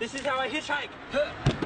This is how I hitchhike.